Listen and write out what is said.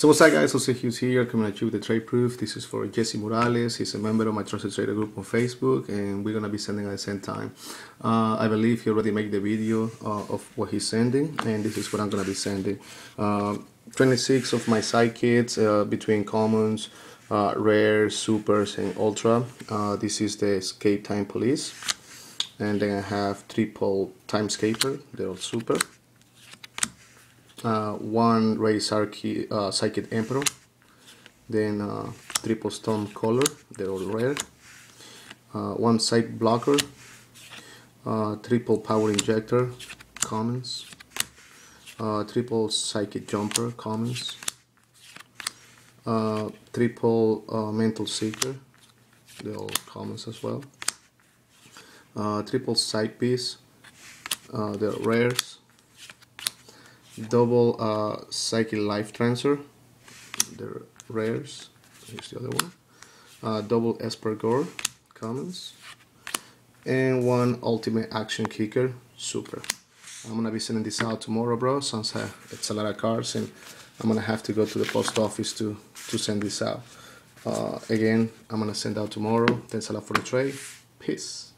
So what's up guys, Jose Hughes here, coming at you with the trade proof. This is for Jesse Morales, he's a member of my Trusted Trader group on Facebook and we're going to be sending at the same time. Uh, I believe he already made the video uh, of what he's sending and this is what I'm going to be sending. Uh, 26 of my side uh, between commons, uh, rare, supers and ultra. Uh, this is the escape time police and then I have triple Time Escaper, they're all super uh, one Ray Sarki, uh, Psychic Emperor, then uh, triple Storm Color, they're all rare, uh, one Psi-Blocker, uh, triple Power Injector, commons, uh, triple Psychic Jumper, commons, triple Mental Seeker, they're all commons as well, triple Side Piece, they're rares, double uh, Psychic Lifetrancer, the rares, here's the other one, uh, double Esper Girl, commons, and one Ultimate Axon Kicker, super. I'm gonna be sending this out tomorrow, bro, since uh, it's a lot of cards and I'm gonna have to go to the post office to, to send this out. Uh, again, I'm gonna send out tomorrow. Thanks a lot for the trade. Peace.